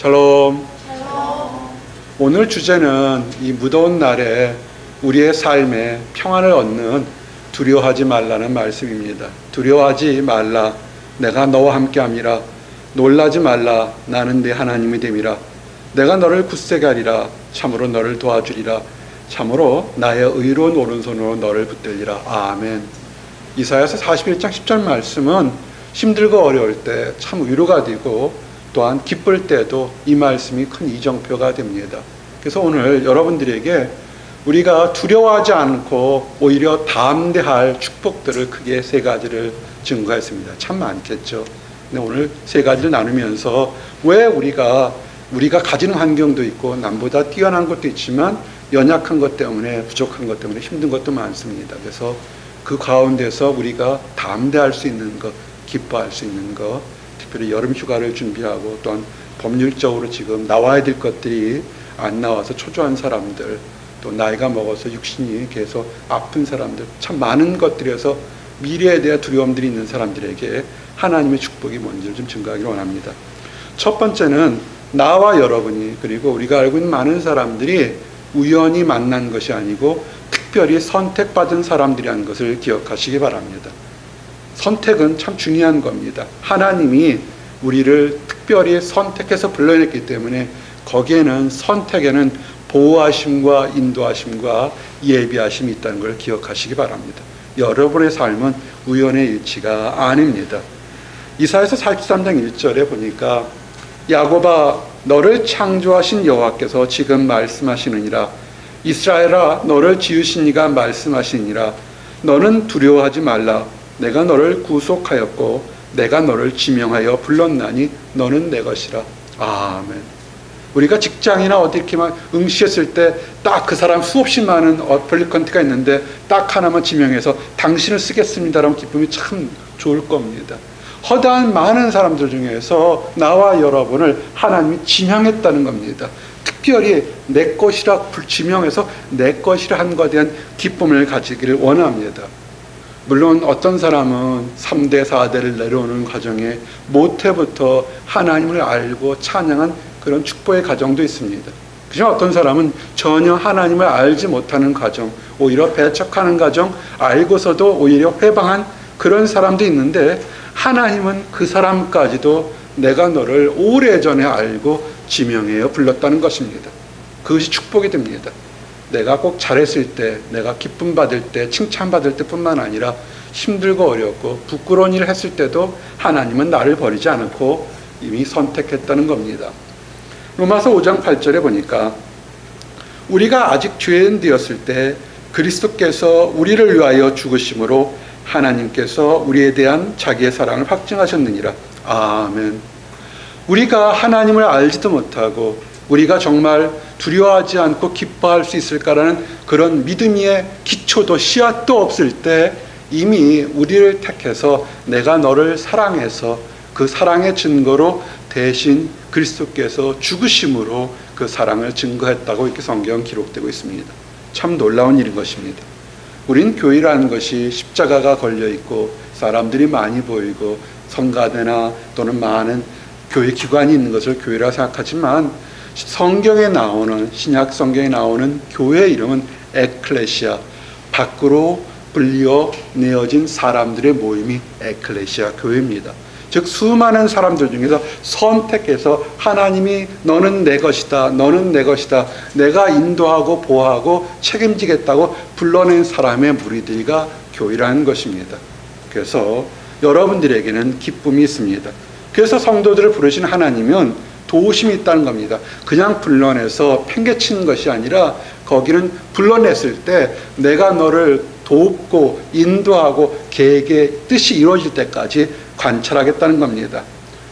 샬롬. 오늘 주제는 이 무더운 날에 우리의 삶에 평안을 얻는 두려워하지 말라는 말씀입니다. 두려워하지 말라. 내가 너와 함께함이라. 놀라지 말라. 나는 네 하나님이 됨이라. 내가 너를 굳세게 하리라. 참으로 너를 도와주리라. 참으로 나의 의로운 오른손으로 너를 붙들리라. 아멘. 이사야서 41장 10절 말씀은 힘들고 어려울 때 참 위로가 되고 또한 기쁠 때도 이 말씀이 큰 이정표가 됩니다. 그래서 오늘 여러분들에게 우리가 두려워하지 않고 오히려 담대할 축복들을 크게 세 가지를 증거했습니다. 참 많겠죠. 근데 오늘 세 가지를 나누면서 왜 우리가 우리가 가지는 환경도 있고 남보다 뛰어난 것도 있지만 연약한 것 때문에 부족한 것 때문에 힘든 것도 많습니다. 그래서 그 가운데서 우리가 담대할 수 있는 것, 기뻐할 수 있는 것, 특별히 여름 휴가를 준비하고 또한 법률적으로 지금 나와야 될 것들이 안 나와서 초조한 사람들, 또 나이가 먹어서 육신이 계속 아픈 사람들, 참 많은 것들에서 미래에 대한 두려움들이 있는 사람들에게 하나님의 축복이 뭔지를 좀 증가하기를 원합니다. 첫 번째는 나와 여러분이 그리고 우리가 알고 있는 많은 사람들이 우연히 만난 것이 아니고 특별히 선택받은 사람들이라는 것을 기억하시기 바랍니다. 선택은 참 중요한 겁니다. 하나님이 우리를 특별히 선택해서 불러냈기 때문에 거기에는 선택에는 보호하심과 인도하심과 예비하심이 있다는 걸 기억하시기 바랍니다. 여러분의 삶은 우연의 일치가 아닙니다. 이사에서 43장 1절에 보니까 야곱아 너를 창조하신 여호와께서 지금 말씀하시느니라 이스라엘아 너를 지으신 이가 말씀하시니라 너는 두려워하지 말라 내가 너를 구속하였고 내가 너를 지명하여 불렀나니 너는 내 것이라 아멘 우리가 직장이나 어디 이렇게만 응시했을 때 딱 그 사람 수없이 많은 어플리컨트가 있는데 딱 하나만 지명해서 당신을 쓰겠습니다라는 기쁨이 참 좋을 겁니다. 허다한 많은 사람들 중에서 나와 여러분을 하나님이 지명했다는 겁니다. 특별히 내 것이라 지명해서 내 것이라 한 것에 대한 기쁨을 가지기를 원합니다. 물론 어떤 사람은 3대, 4대를 내려오는 과정에 모태부터 하나님을 알고 찬양한 그런 축복의 과정도 있습니다. 그지만 어떤 사람은 전혀 하나님을 알지 못하는 과정, 오히려 배척하는 과정, 알고서도 오히려 회방한 그런 사람도 있는데 하나님은 그 사람까지도 내가 너를 오래전에 알고 지명해요 불렀다는 것입니다. 그것이 축복이 됩니다. 내가 꼭 잘했을 때, 내가 기쁨 받을 때, 칭찬 받을 때뿐만 아니라 힘들고 어렵고 부끄러운 일을 했을 때도 하나님은 나를 버리지 않고 이미 선택했다는 겁니다. 로마서 5장 8절에 보니까 우리가 아직 죄인 되었을 때 그리스도께서 우리를 위하여 죽으심으로 하나님께서 우리에 대한 자기의 사랑을 확증하셨느니라. 아멘. 우리가 하나님을 알지도 못하고 우리가 정말 두려워하지 않고 기뻐할 수 있을까라는 그런 믿음의 기초도 씨앗도 없을 때 이미 우리를 택해서 내가 너를 사랑해서 그 사랑의 증거로 대신 그리스도께서 죽으심으로 그 사랑을 증거했다고 이렇게 성경 기록되고 있습니다. 참 놀라운 일인 것입니다. 우린 교회라는 것이 십자가가 걸려 있고 사람들이 많이 보이고 성가대나 또는 많은 교회 기관이 있는 것을 교회라 생각하지만 성경에 나오는 신약 성경에 나오는 교회 이름은 에클레시아 밖으로 불리어 내어진 사람들의 모임이 에클레시아 교회입니다. 즉 수많은 사람들 중에서 선택해서 하나님이 너는 내 것이다. 너는 내 것이다. 내가 인도하고 보호하고 책임지겠다고 불러낸 사람의 무리들과 교회라는 것입니다. 그래서 여러분들에게는 기쁨이 있습니다. 그래서 성도들을 부르신 하나님은 도우심이 있다는 겁니다. 그냥 불러내서 팽개치는 것이 아니라 거기는 불러냈을 때 내가 너를 돕고 인도하고 계획의 뜻이 이루어질 때까지 관찰하겠다는 겁니다.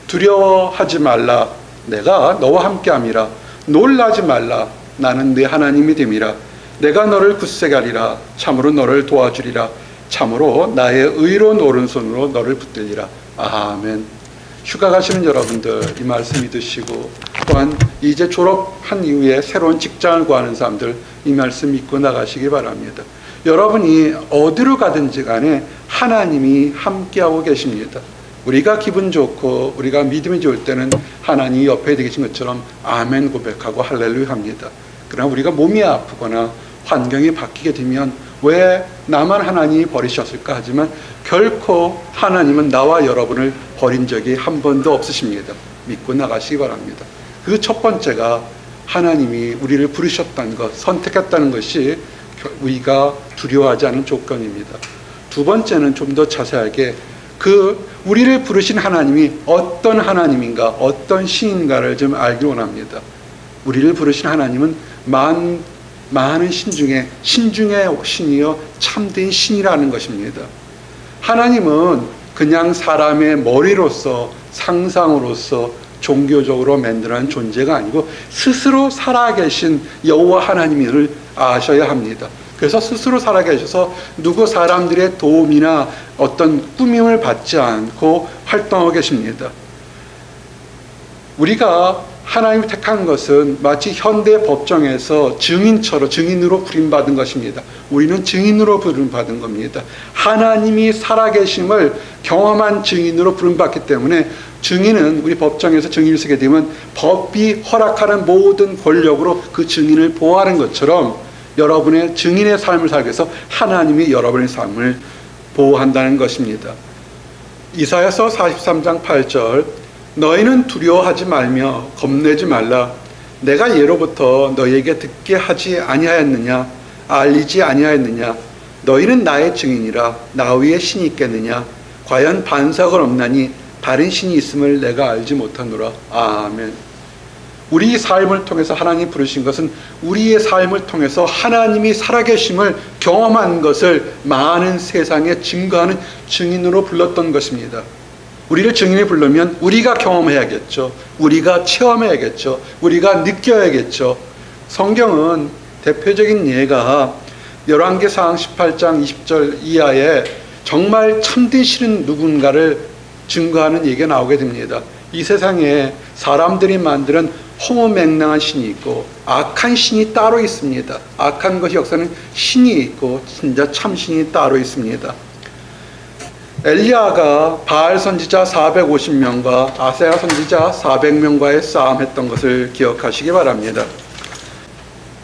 두려워하지 말라. 내가 너와 함께함이라. 놀라지 말라. 나는 네 하나님이 됨이라. 내가 너를 굳세게 하리라. 참으로 너를 도와주리라. 참으로 나의 의로운 오른손으로 너를 붙들리라. 아멘. 휴가 가시는 여러분들 이 말씀 믿으시고 또한 이제 졸업한 이후에 새로운 직장을 구하는 사람들 이 말씀 믿고 나가시기 바랍니다. 여러분이 어디로 가든지 간에 하나님이 함께하고 계십니다. 우리가 기분 좋고 우리가 믿음이 좋을 때는 하나님이 옆에 계신 것처럼 아멘 고백하고 할렐루야 합니다. 그러나 우리가 몸이 아프거나 환경이 바뀌게 되면 왜 나만 하나님이 버리셨을까 하지만 결코 하나님은 나와 여러분을 버린 적이 한 번도 없으십니다. 믿고 나가시기 바랍니다. 그 첫 번째가 하나님이 우리를 부르셨다는 것, 선택했다는 것이 우리가 두려워하지 않은 조건입니다. 두 번째는 좀 더 자세하게 그 우리를 부르신 하나님이 어떤 하나님인가, 어떤 신인가를 좀 알기 원합니다. 우리를 부르신 하나님은 만, 많은 신 중에 신 중에 신이요 참된 신이라는 것입니다. 하나님은 그냥 사람의 머리로서 상상으로서 종교적으로 만들어낸 존재가 아니고 스스로 살아계신 여호와 하나님을 아셔야 합니다. 그래서 스스로 살아계셔서 누구 사람들의 도움이나 어떤 꾸밈을 받지 않고 활동하고 계십니다. 우리가 하나님을 택한 것은 마치 현대 법정에서 증인처럼 증인으로 부림받은 것입니다. 우리는 증인으로 부름받은 겁니다. 하나님이 살아계심을 경험한 증인으로 부름받기 때문에 증인은 우리 법정에서 증인을 쓰게 되면 법이 허락하는 모든 권력으로 그 증인을 보호하는 것처럼 여러분의 증인의 삶을 살기 위해서 하나님이 여러분의 삶을 보호한다는 것입니다. 이사야서 43장 8절 너희는 두려워하지 말며 겁내지 말라. 내가 예로부터 너희에게 듣게 하지 아니하였느냐? 알리지 아니하였느냐? 너희는 나의 증인이라 나 위에 신이 있겠느냐? 과연 반석은 없나니 다른 신이 있음을 내가 알지 못하노라. 아멘. 우리 삶을 통해서 하나님 부르신 것은 우리의 삶을 통해서 하나님이 살아계심을 경험한 것을 많은 세상에 증거하는 증인으로 불렀던 것입니다. 우리를 증인이 부르면 우리가 경험해야겠죠. 우리가 체험해야겠죠. 우리가 느껴야겠죠. 성경은 대표적인 예가 열왕기상 18장 20절 이하에 정말 참되시는 누군가를 증거하는 얘기가 나오게 됩니다. 이 세상에 사람들이 만드는 허무맹랑한 신이 있고 악한 신이 따로 있습니다. 악한 것이 역사는 신이 있고 진짜 참신이 따로 있습니다. 엘리야가 바알 선지자 450명과 아세아 선지자 400명과의 싸움했던 것을 기억하시기 바랍니다.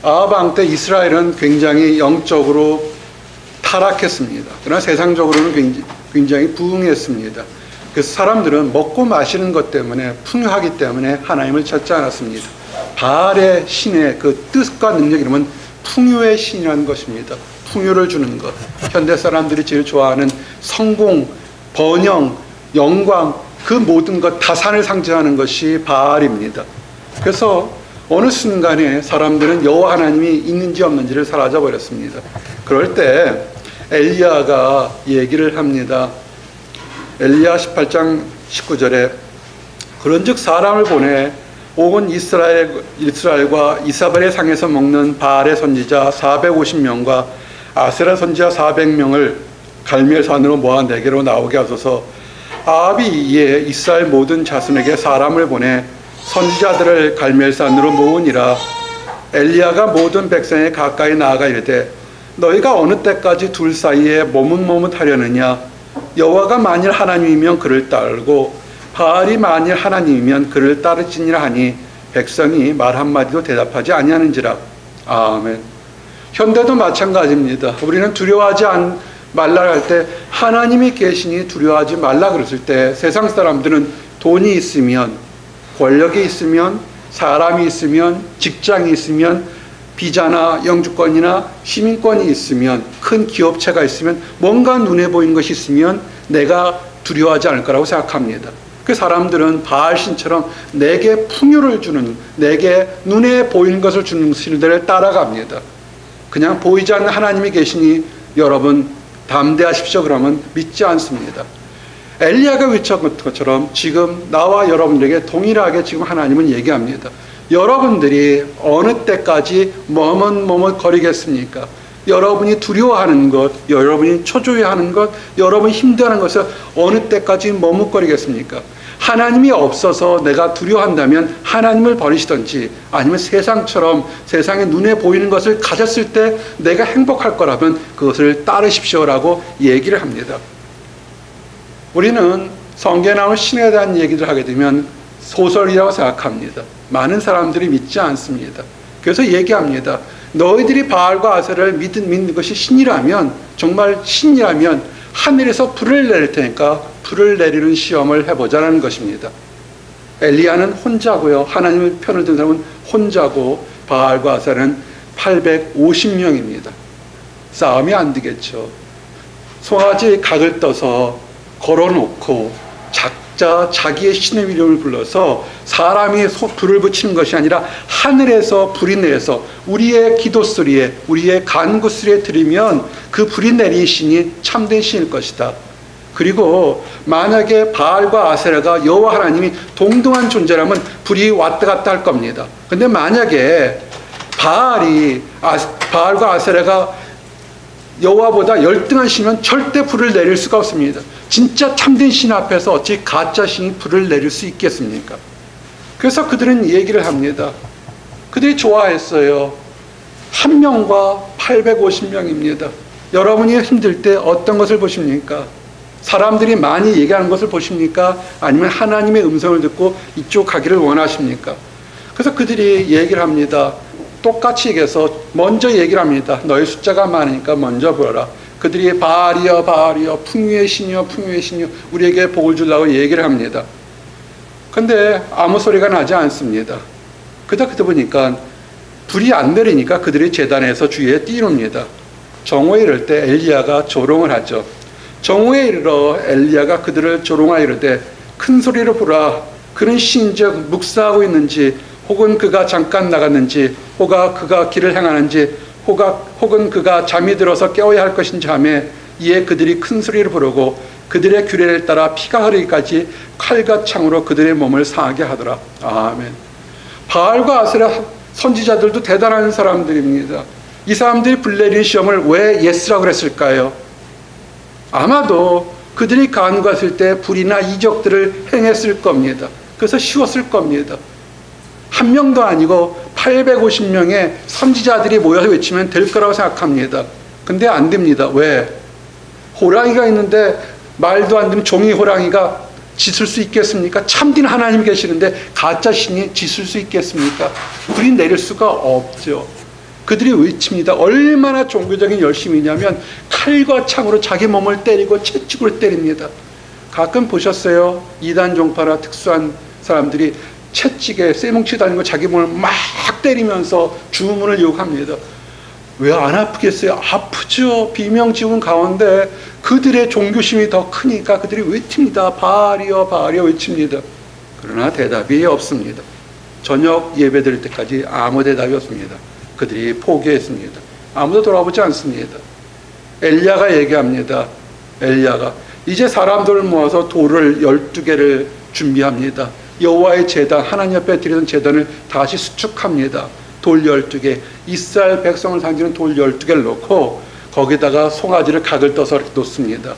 아합 때 이스라엘은 굉장히 영적으로 타락했습니다. 그러나 세상적으로는 굉장히 부흥했습니다. 그 사람들은 먹고 마시는 것 때문에 풍요하기 때문에 하나님을 찾지 않았습니다. 바알의 신의 그 뜻과 능력 이름은 풍요의 신이라는 것입니다. 풍요를 주는 것. 현대 사람들이 제일 좋아하는 성공, 번영, 영광, 그 모든 것 다산을 상징하는 것이 바알입니다. 그래서 어느 순간에 사람들은 여호와 하나님이 있는지 없는지를 사라져 버렸습니다. 그럴 때 엘리야가 얘기를 합니다. 엘리야 18장 19절에 그런즉 사람을 보내 온 이스라엘 이스라엘과 이사벨의 상에서 먹는 바알의 선지자 450명과 아세라 선지자 400명을 갈멜산으로 모아 내게로 나오게 하소서. 아합이 이에 이스라엘 모든 자손에게 사람을 보내 선지자들을 갈멜산으로 모으니라. 엘리야가 모든 백성에 가까이 나아가 이르되 너희가 어느 때까지 둘 사이에 머뭇머뭇하려느냐? 여호와가 만일 하나님이면 그를 따르고 바알이 만일 하나님이면 그를 따르지니라 하니 백성이 말 한마디도 대답하지 아니하는지라. 아멘. 현대도 마찬가지입니다. 우리는 두려워하지 않, 말라 할 때 하나님이 계시니 두려워하지 말라 그랬을 때 세상 사람들은 돈이 있으면 권력이 있으면 사람이 있으면 직장이 있으면 비자나 영주권이나 시민권이 있으면 큰 기업체가 있으면 뭔가 눈에 보이는 것이 있으면 내가 두려워하지 않을 거라고 생각합니다. 그 사람들은 바알 신처럼 내게 풍요를 주는 내게 눈에 보이는 것을 주는 신들을 따라갑니다. 그냥 보이지 않는 하나님이 계시니 여러분 담대하십시오 그러면 믿지 않습니다. 엘리야가 외쳤던 것처럼 지금 나와 여러분들에게 동일하게 지금 하나님은 얘기합니다. 여러분들이 어느 때까지 머뭇머뭇 거리겠습니까? 여러분이 두려워하는 것, 여러분이 초조해하는 것, 여러분이 힘들어하는 것을 어느 때까지 머뭇거리겠습니까? 하나님이 없어서 내가 두려워한다면 하나님을 버리시든지 아니면 세상처럼 세상에 눈에 보이는 것을 가졌을 때 내가 행복할 거라면 그것을 따르십시오라고 얘기를 합니다. 우리는 성경에 나오는 신에 대한 얘기를 하게 되면 소설이라고 생각합니다. 많은 사람들이 믿지 않습니다. 그래서 얘기합니다. 너희들이 바알과 아세를 믿는 것이 신이라면 정말 신이라면 하늘에서 불을 내릴 테니까 불을 내리는 시험을 해보자는 것입니다. 엘리야는 혼자고요. 하나님의 편을 든 사람은 혼자고 바알과 아세는 850명입니다. 싸움이 안 되겠죠. 송아지 각을 떠서 걸어놓고 각자 자기의 신의 이름을 불러서 사람이 불을 붙이는 것이 아니라 하늘에서 불이 내서 우리의 기도 소리에 우리의 간구 소리에 들으면 그 불이 내린 신이 참된 신일 것이다. 그리고 만약에 바알과 아세라가 여호와 하나님이 동등한 존재라면 불이 왔다 갔다 할 겁니다. 근데 만약에 바알이 아, 바알과 아세라가 여호와보다 열등한 신은 절대 불을 내릴 수가 없습니다. 진짜 참된 신 앞에서 어찌 가짜 신이 불을 내릴 수 있겠습니까? 그래서 그들은 얘기를 합니다. 그들이 좋아했어요. 한 명과 850명입니다. 여러분이 힘들 때 어떤 것을 보십니까? 사람들이 많이 얘기하는 것을 보십니까? 아니면 하나님의 음성을 듣고 이쪽 가기를 원하십니까? 그래서 그들이 얘기를 합니다. 똑같이 얘기해서 먼저 얘기를 합니다. 너희 숫자가 많으니까 먼저 보라. 그들이 바알이여 바알이여 풍요의 신이여 풍요의 신이여 우리에게 복을 주려고 얘기를 합니다. 근데 아무 소리가 나지 않습니다. 그다 그때 보니까 불이 안 내리니까 그들이 재단에서 주위에 띄웁니다. 정오에 이를 때 엘리야가 조롱을 하죠. 정오에 이르러 엘리야가 그들을 조롱하 이르되 큰 소리로 부르라 그는 신인즉 묵상하고 있는지 혹은 그가 잠깐 나갔는지 혹 그가 길을 행하는지 혹은 그가 잠이 들어서 깨워야 할 것인지 하매 이에 그들이 큰 소리로 부르고 그들의 규례를 따라 피가 흐르기까지 칼과 창으로 그들의 몸을 상하게 하더라. 아멘. 바알과 아세라 선지자들도 대단한 사람들입니다. 이 사람들이 불 내리는 시험을 왜 yes라고 그랬을까요? 아마도 그들이 간구했을 때 불이나 이적들을 행했을 겁니다. 그래서 쉬웠을 겁니다. 한 명도 아니고 850명의 선지자들이 모여서 외치면 될 거라고 생각합니다. 근데 안 됩니다. 왜? 호랑이가 있는데 말도 안 되는 종이 호랑이가 짖을 수 있겠습니까? 참된 하나님이 계시는데 가짜 신이 짖을 수 있겠습니까? 불이 내릴 수가 없죠. 그들이 외칩니다. 얼마나 종교적인 열심이냐면 칼과 창으로 자기 몸을 때리고 채찍으로 때립니다. 가끔 보셨어요? 이단 종파라 특수한 사람들이 채찍에 쇠뭉치 달린 거 자기 몸을 막 때리면서 주문을 요구합니다. 왜 안 아프겠어요? 아프죠. 비명지문 가운데 그들의 종교심이 더 크니까 그들이 외칩니다. 바알이여 바알이여 외칩니다. 그러나 대답이 없습니다. 저녁 예배 드릴 때까지 아무 대답이 없습니다. 그들이 포기했습니다. 아무도 돌아보지 않습니다. 엘리야가 얘기합니다. 엘리야가 이제 사람들을 모아서 돌을 12개를 준비합니다. 여호와의 제단 하나님 앞에 드리던 제단을 다시 수축합니다. 돌 12개 이스라엘 백성을 상징하는 돌 12개를 놓고 거기다가 송아지를 각을 떠서 놓습니다.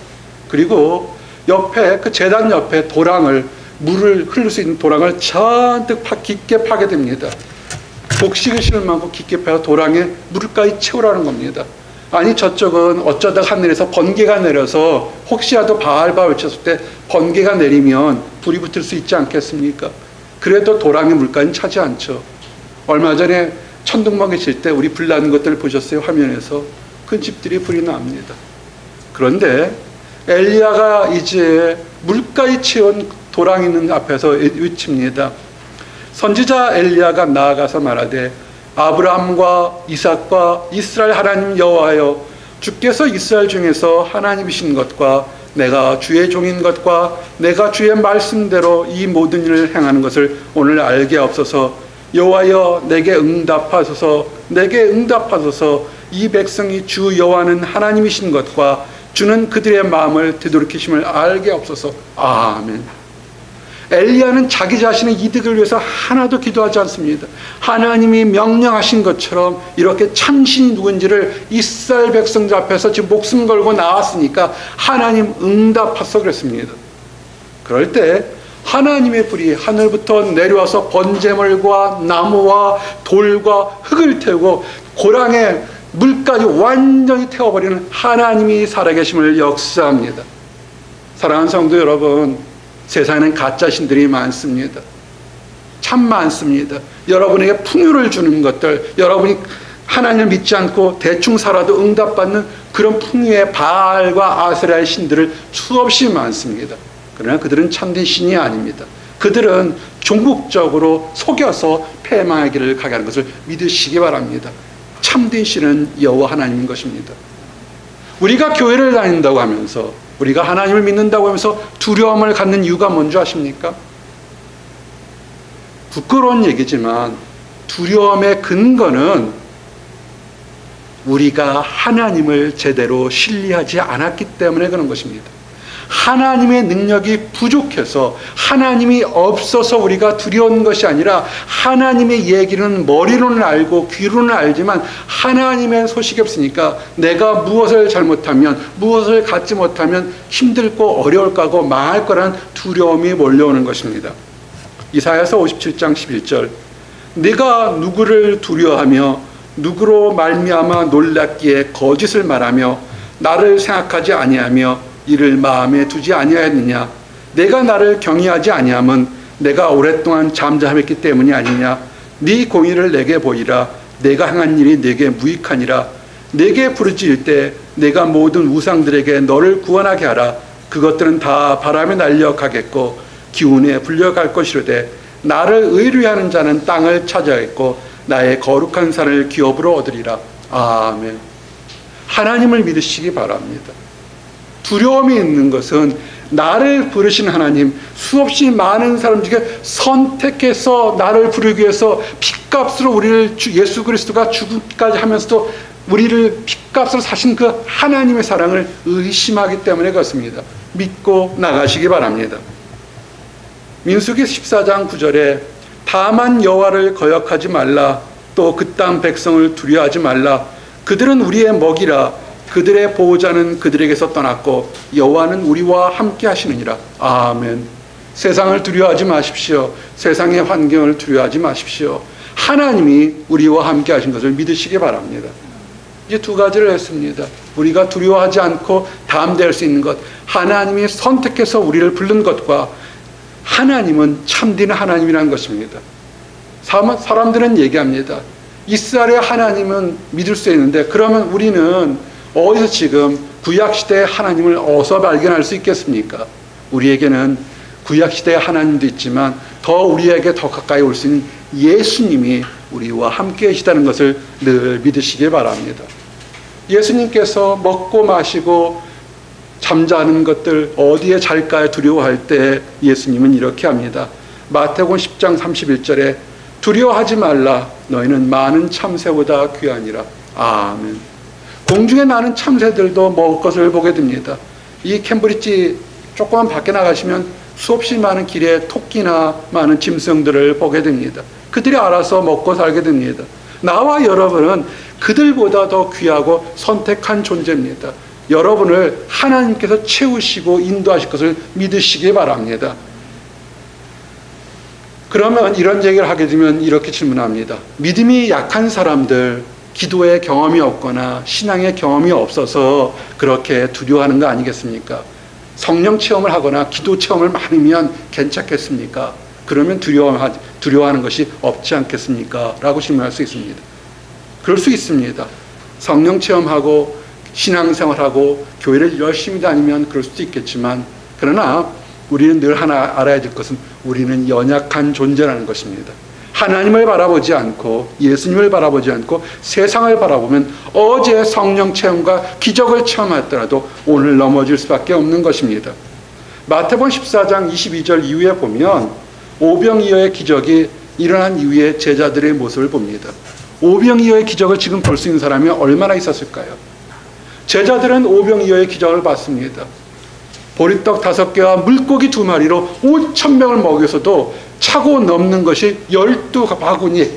그리고 옆에 그 제단 옆에 도랑을 물을 흐를 수 있는 도랑을 잔뜩 파, 깊게 파게 됩니다. 곡식을 심을 만큼 깊게 파서 도랑에 물까지 채우라는 겁니다. 아니 저쪽은 어쩌다 하늘에서 번개가 내려서 혹시라도 바알바 외쳤을 때 번개가 내리면 불이 붙을 수 있지 않겠습니까? 그래도 도랑의 물까지는 차지 않죠. 얼마 전에 천둥번개 칠 때 우리 불 나는 것들을 보셨어요 화면에서 큰 집들이 불이 납니다. 그런데 엘리야가 이제 물가에 채운 도랑 있는 앞에서 외칩니다. 선지자 엘리야가 나아가서 말하되 아브라함과 이삭과 이스라엘 하나님 여호와여 주께서 이스라엘 중에서 하나님이신 것과 내가 주의 종인 것과 내가 주의 말씀대로 이 모든 일을 행하는 것을 오늘 알게 없어서 여호와여 내게 응답하소서 내게 응답하소서 이 백성이 주 여호와는 하나님이신 것과 주는 그들의 마음을 되돌이키심을 알게 없어서 아멘. 엘리야는 자기 자신의 이득을 위해서 하나도 기도하지 않습니다. 하나님이 명령하신 것처럼 이렇게 참신이 누군지를 이스라엘 백성들 앞에서 지금 목숨 걸고 나왔으니까 하나님 응답하소 그랬습니다. 그럴 때 하나님의 불이 하늘부터 내려와서 번제물과 나무와 돌과 흙을 태우고 고랑에 물까지 완전히 태워버리는 하나님이 살아계심을 역사합니다. 사랑하는 성도 여러분, 세상에는 가짜 신들이 많습니다. 참 많습니다. 여러분에게 풍요를 주는 것들, 여러분이 하나님을 믿지 않고 대충 살아도 응답받는 그런 풍요의 바알과 아세라의 신들을 수없이 많습니다. 그러나 그들은 참된 신이 아닙니다. 그들은 종국적으로 속여서 패망의 길을 가게 하는 것을 믿으시기 바랍니다. 참된 신은 여호와 하나님인 것입니다. 우리가 교회를 다닌다고 하면서 우리가 하나님을 믿는다고 하면서 두려움을 갖는 이유가 뭔지 아십니까? 부끄러운 얘기지만 두려움의 근거는 우리가 하나님을 제대로 신뢰하지 않았기 때문에 그런 것입니다. 하나님의 능력이 부족해서 하나님이 없어서 우리가 두려운 것이 아니라 하나님의 얘기는 머리로는 알고 귀로는 알지만 하나님의 소식이 없으니까 내가 무엇을 잘못하면 무엇을 갖지 못하면 힘들고 어려울 거고 망할 거란 두려움이 몰려오는 것입니다. 이사야서 57장 11절 네가 누구를 두려워하며 누구로 말미암아 놀랍기에 거짓을 말하며 나를 생각하지 아니하며 이를 마음에 두지 아니하였느냐? 내가 나를 경외하지 아니함은 내가 오랫동안 잠잠했기 때문이 아니냐? 네 공의를 내게 보이라. 내가 행한 일이 내게 무익하니라. 내게 부르짖을 때 내가 모든 우상들에게 너를 구원하게 하라. 그것들은 다 바람에 날려 가겠고 기운에 불려갈 것이로되 나를 의뢰하는 자는 땅을 찾아겠고 나의 거룩한 산을 기업으로 얻으리라. 아멘. 하나님을 믿으시기 바랍니다 두려움이 있는 것은 나를 부르신 하나님 수없이 많은 사람 중에 선택해서 나를 부르기 위해서 핏값으로 우리를 예수 그리스도가 죽음까지 하면서도 우리를 핏값으로 사신 그 하나님의 사랑을 의심하기 때문에 그렇습니다. 믿고 나가시기 바랍니다. 민수기 14장 9절에 다만 여호와를 거역하지 말라 또 그 땅 백성을 두려워하지 말라 그들은 우리의 먹이라 그들의 보호자는 그들에게서 떠났고 여호와는 우리와 함께 하시느니라. 아멘. 세상을 두려워하지 마십시오. 세상의 환경을 두려워하지 마십시오. 하나님이 우리와 함께 하신 것을 믿으시기 바랍니다. 이제 두 가지를 했습니다. 우리가 두려워하지 않고 담대할 수 있는 것. 하나님이 선택해서 우리를 부른 것과 하나님은 참된 하나님이라는 것입니다. 사람들은 얘기합니다. 이스라엘의 하나님은 믿을 수 있는데 그러면 우리는 어디서 지금 구약시대의 하나님을 어디서 발견할 수 있겠습니까? 우리에게는 구약시대의 하나님도 있지만 더 우리에게 더 가까이 올 수 있는 예수님이 우리와 함께 계시다는 것을 늘 믿으시길 바랍니다. 예수님께서 먹고 마시고 잠자는 것들 어디에 잘까 두려워할 때 예수님은 이렇게 합니다. 마태복음 10장 31절에 두려워하지 말라 너희는 많은 참새보다 귀하니라. 아멘. 공중에 나는 참새들도 먹을 것을 보게 됩니다. 이 캠브리지 조금만 밖에 나가시면 수없이 많은 길에 토끼나 많은 짐승들을 보게 됩니다. 그들이 알아서 먹고 살게 됩니다. 나와 여러분은 그들보다 더 귀하고 선택한 존재입니다. 여러분을 하나님께서 채우시고 인도하실 것을 믿으시기 바랍니다. 그러면 이런 얘기를 하게 되면 이렇게 질문합니다. 믿음이 약한 사람들, 기도의 경험이 없거나 신앙의 경험이 없어서 그렇게 두려워하는 거 아니겠습니까? 성령 체험을 하거나 기도 체험을 많으면 괜찮겠습니까? 그러면 두려워하, 두려워하는 것이 없지 않겠습니까? 라고 질문할 수 있습니다. 그럴 수 있습니다. 성령 체험하고 신앙생활하고 교회를 열심히 다니면 그럴 수도 있겠지만 그러나 우리는 늘 하나 알아야 될 것은 우리는 연약한 존재라는 것입니다. 하나님을 바라보지 않고 예수님을 바라보지 않고 세상을 바라보면 어제 성령 체험과 기적을 체험했더라도 오늘 넘어질 수밖에 없는 것입니다. 마태복음 14장 22절 이후에 보면 오병이어의 기적이 일어난 이후에 제자들의 모습을 봅니다. 오병이어의 기적을 지금 볼 수 있는 사람이 얼마나 있었을까요? 제자들은 오병이어의 기적을 봤습니다. 보리떡 다섯 개와 물고기 두 마리로 5천 명을 먹여서도 차고 넘는 것이 열두 바구니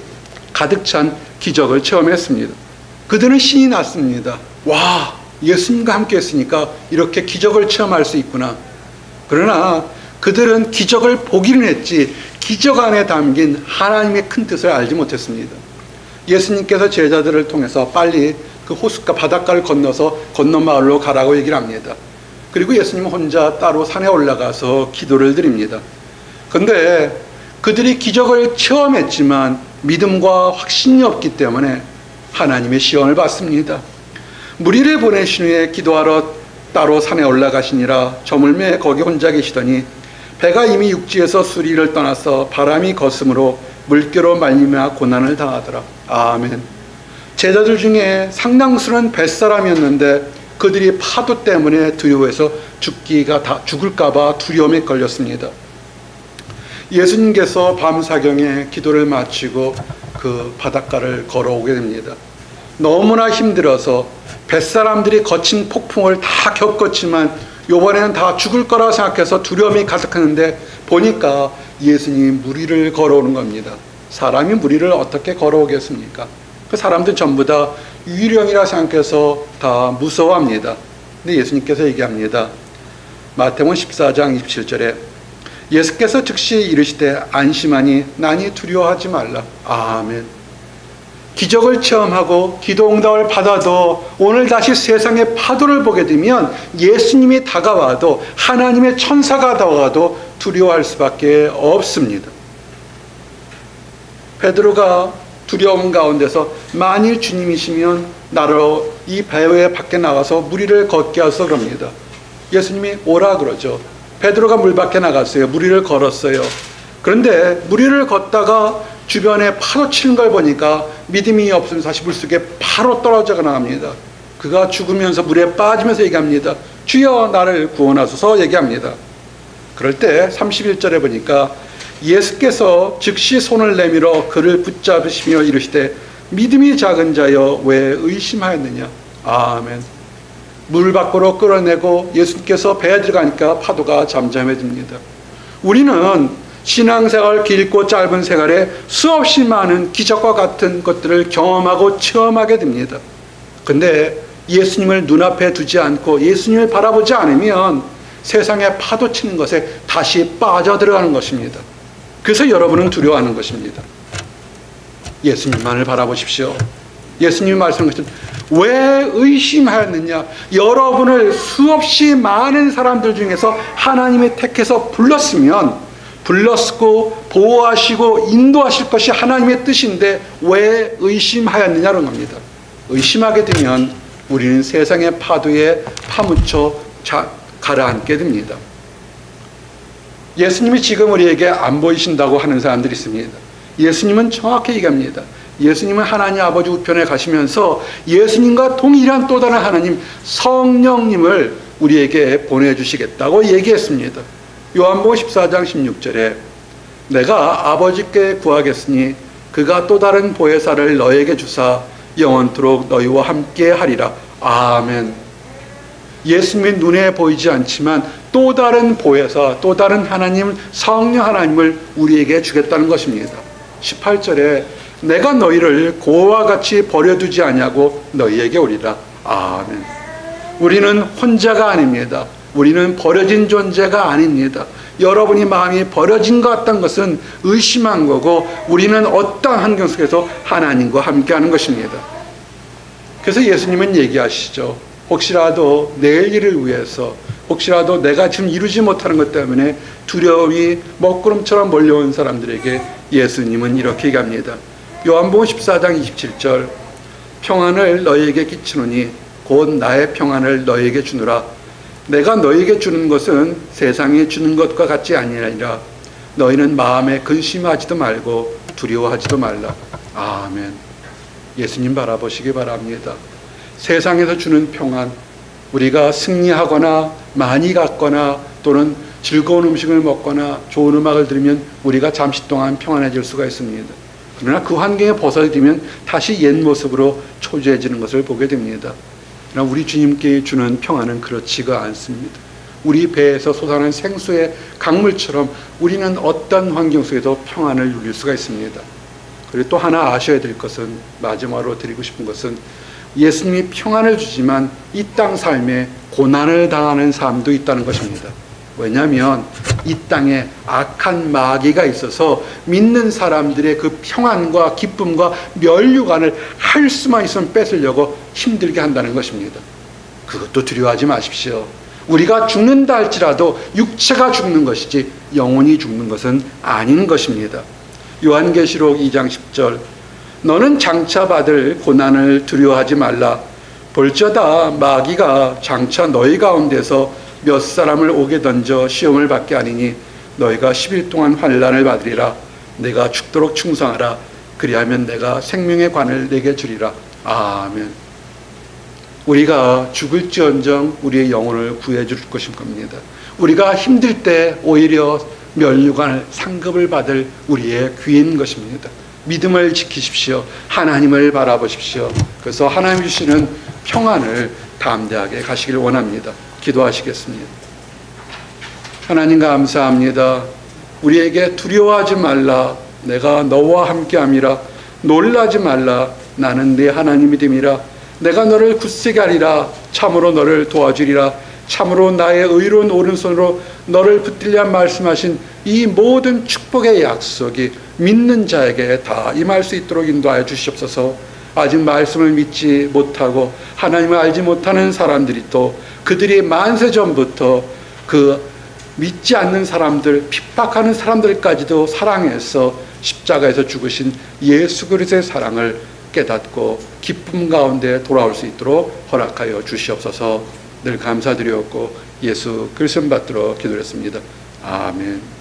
가득 찬 기적을 체험했습니다. 그들은 신이 났습니다. 와, 예수님과 함께 했으니까 이렇게 기적을 체험할 수 있구나. 그러나 그들은 기적을 보기는 했지 기적 안에 담긴 하나님의 큰 뜻을 알지 못했습니다. 예수님께서 제자들을 통해서 빨리 그 호숫가 바닷가를 건너서 건너 마을로 가라고 얘기를 합니다. 그리고 예수님 혼자 따로 산에 올라가서 기도를 드립니다. 근데 그들이 기적을 체험했지만 믿음과 확신이 없기 때문에 하나님의 시험을 받습니다. 무리를 보내신 후에 기도하러 따로 산에 올라가시니라 저물매 거기 혼자 계시더니 배가 이미 육지에서 수리를 떠나서 바람이 거스므로 물결로 말미암아 고난을 당하더라. 아멘. 제자들 중에 상당수는 뱃사람이었는데 그들이 파도 때문에 두려워해서 죽기가 다 죽을까봐 두려움에 걸렸습니다. 예수님께서 밤사경에 기도를 마치고 그 바닷가를 걸어오게 됩니다. 너무나 힘들어서 뱃사람들이 거친 폭풍을 다 겪었지만 요번에는 다 죽을 거라 생각해서 두려움이 가득하는데 보니까 예수님이 무리를 걸어오는 겁니다. 사람이 무리를 어떻게 걸어오겠습니까? 그 사람들 전부 다 유령이라 생각해서 다 무서워합니다. 근데 예수님께서 얘기합니다. 마태복음 14장 27절에 예수께서 즉시 이르시되 안심하니 난이 두려워하지 말라. 아멘. 기적을 체험하고 기도 응답을 받아도 오늘 다시 세상의 파도를 보게 되면 예수님이 다가와도 하나님의 천사가 다가와도 두려워할 수밖에 없습니다. 베드로가 두려움 가운데서 만일 주님이시면 나로 이 배에 밖에 나가서 무리를 걷게 하소 그럽니다. 예수님이 오라 그러죠. 베드로가 물 밖에 나갔어요. 무리를 걸었어요. 그런데 무리를 걷다가 주변에 파도 치는 걸 보니까 믿음이 없으면 다시 물속에 바로 떨어져 나갑니다. 그가 죽으면서 물에 빠지면서 얘기합니다. 주여 나를 구원하소서 얘기합니다. 그럴 때 31절에 보니까 예수께서 즉시 손을 내밀어 그를 붙잡으시며 이르시되 믿음이 작은 자여 왜 의심하였느냐 아멘 물 밖으로 끌어내고 예수께서 배에 들어가니까 파도가 잠잠해집니다 우리는 신앙생활 길고 짧은 생활에 수없이 많은 기적과 같은 것들을 경험하고 체험하게 됩니다 근데 예수님을 눈앞에 두지 않고 예수님을 바라보지 않으면 세상에 파도 치는 것에 다시 빠져들어가는 것입니다 그래서 여러분은 두려워하는 것입니다. 예수님만을 바라보십시오. 예수님 말씀하신 왜 의심하였느냐? 여러분을 수없이 많은 사람들 중에서 하나님이 택해서 불렀으면 불렀고 보호하시고 인도하실 것이 하나님의 뜻인데 왜 의심하였느냐는 겁니다. 의심하게 되면 우리는 세상의 파도에 파묻혀 가라앉게 됩니다. 예수님이 지금 우리에게 안 보이신다고 하는 사람들이 있습니다. 예수님은 정확히 얘기합니다. 예수님은 하나님 아버지 우편에 가시면서 예수님과 동일한 또 다른 하나님 성령님을 우리에게 보내주시겠다고 얘기했습니다. 요한복음 14장 16절에 내가 아버지께 구하겠으니 그가 또 다른 보혜사를 너에게 주사 영원토록 너희와 함께 하리라. 아멘. 예수님이 눈에 보이지 않지만 또 다른 보혜사, 또 다른 하나님, 성령 하나님을 우리에게 주겠다는 것입니다. 18절에 내가 너희를 고와 같이 버려두지 아니하고 너희에게 오리라. 아멘. 우리는 혼자가 아닙니다. 우리는 버려진 존재가 아닙니다. 여러분이 마음이 버려진 것 같다는 것은 의심한 거고 우리는 어떤 환경 속에서 하나님과 함께하는 것입니다. 그래서 예수님은 얘기하시죠. 혹시라도 내일 일을 위해서 혹시라도 내가 지금 이루지 못하는 것 때문에 두려움이 먹구름처럼 몰려온 사람들에게 예수님은 이렇게 얘기합니다. 요한복음 14장 27절 평안을 너희에게 끼치노니 곧 나의 평안을 너희에게 주노라 내가 너희에게 주는 것은 세상에 주는 것과 같지 아니하니라 너희는 마음에 근심하지도 말고 두려워하지도 말라 아멘 예수님 바라보시기 바랍니다. 세상에서 주는 평안, 우리가 승리하거나 많이 갖거나 또는 즐거운 음식을 먹거나 좋은 음악을 들으면 우리가 잠시 동안 평안해질 수가 있습니다. 그러나 그 환경에 벗어지면 다시 옛 모습으로 초조해지는 것을 보게 됩니다. 그러나 우리 주님께 주는 평안은 그렇지가 않습니다. 우리 배에서 솟아난 생수의 강물처럼 우리는 어떤 환경 속에도 평안을 누릴 수가 있습니다. 그리고 또 하나 아셔야 될 것은 마지막으로 드리고 싶은 것은 예수님이 평안을 주지만 이 땅 삶에 고난을 당하는 사람도 있다는 것입니다. 왜냐하면 이 땅에 악한 마귀가 있어서 믿는 사람들의 그 평안과 기쁨과 멸류관을 할 수만 있으면 뺏으려고 힘들게 한다는 것입니다. 그것도 두려워하지 마십시오. 우리가 죽는다 할지라도 육체가 죽는 것이지 영혼이 죽는 것은 아닌 것입니다. 요한계시록 2장 10절 너는 장차 받을 고난을 두려워하지 말라 볼저다 마귀가 장차 너희 가운데서 몇 사람을 오게 던져 시험을 받게 하니니 너희가 10일 동안 환란을 받으리라. 내가 죽도록 충성하라. 그리하면 내가 생명의 관을 내게 주리라. 아멘. 우리가 죽을지언정 우리의 영혼을 구해 줄 것일 겁니다. 우리가 힘들 때 오히려 멸류관을 상급을 받을 우리의 귀인 것입니다. 믿음을 지키십시오. 하나님을 바라보십시오. 그래서 하나님 주시는 평안을 담대하게 가시길 원합니다 기도하시겠습니다 하나님 감사합니다. 우리에게 두려워하지 말라. 내가 너와 함께함이라. 놀라지 말라. 나는 네 하나님이 됨이라. 내가 너를 굳세게 하리라. 참으로 너를 도와주리라. 참으로 나의 의로운 오른손으로 너를 붙들려 말씀하신 이 모든 축복의 약속이 믿는 자에게 다 임할 수 있도록 인도하여 주시옵소서. 아직 말씀을 믿지 못하고 하나님을 알지 못하는 사람들이 또 그들이 만세 전부터 그 믿지 않는 사람들, 핍박하는 사람들까지도 사랑해서 십자가에서 죽으신 예수 그리스도의 사랑을 깨닫고 기쁨 가운데 돌아올 수 있도록 허락하여 주시옵소서 늘 감사드렸고 예수 그리스도 받들어 기도했습니다. 아멘.